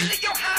really your heart.